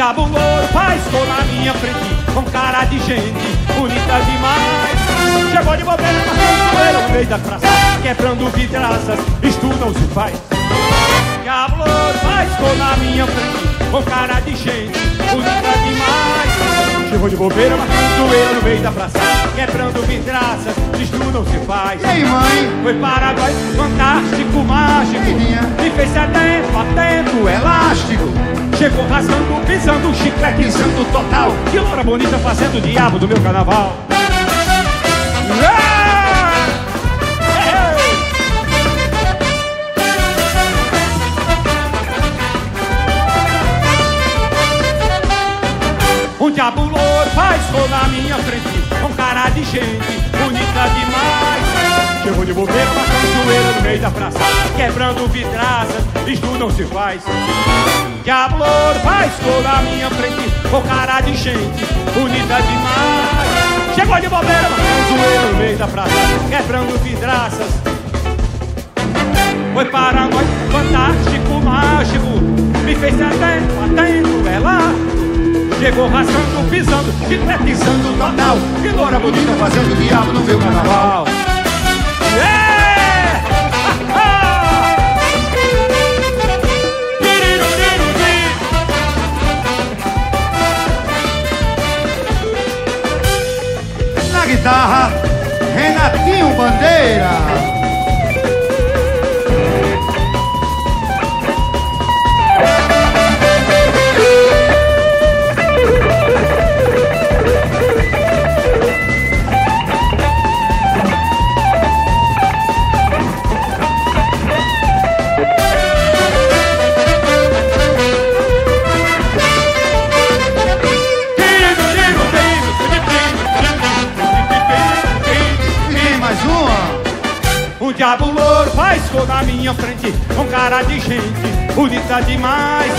diabo louro pastou na minha frente Com cara de gente bonita demais Chegou de bobeira na no meio da praça Quebrando vidraças, Isso não se faz. Diabo louro pastou na minha frente Com cara de gente bonita demais Chegou de bobeira doeira no meio da praça Quebrando vidraças, estuda não se E aí mãe? Foi Paraguai, fantástico, mágico fez sedento, atento, elástico. Chegou rasgando, pisando, chiclete, pisando total. Que loura bonita fazendo o diabo do meu carnaval. Um diabo louro cor na minha frente Com cara de gente, bonita demais Chegou de bobeira, marcando joelho no meio da praça Quebrando vidraças, isto não se faz. Diabo louro faz cor na minha frente Com cara de gente, bonita demais. Chegou de bobeira, marcando joelho no meio da praça Quebrando vidraças. Foi para nós fantástico, mágico Me fez sedento, atento, elástico Chegou rasgando, pisando, chicletizando total loura bonita fazendo diabo no meu carnaval guitarra, Renatinho Bandeira. Um diabo louro faz cor na minha frente Com cara de gente, bonita demais.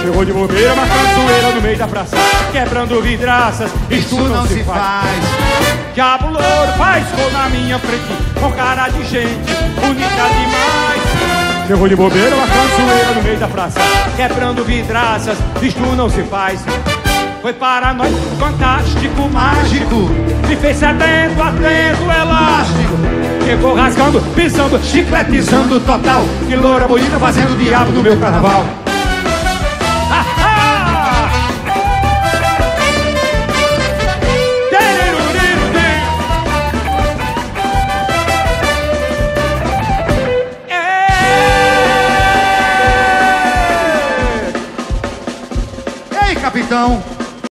Chegou de bobeira, marcando zoeira no meio da praça Quebrando vidraças, isto não se faz. Diabo louro faz na minha frente Com cara de gente, bonita demais. Chegou de bobeira, marcando zoeira no meio da praça Quebrando vidraças, isto não se faz. Foi para nós fantástico, mágico. Me fez sedento, atento, elástico Chegou rasgando, pisando, chicletizando total Que loura bonita fazendo o diabo do meu carnaval capitão.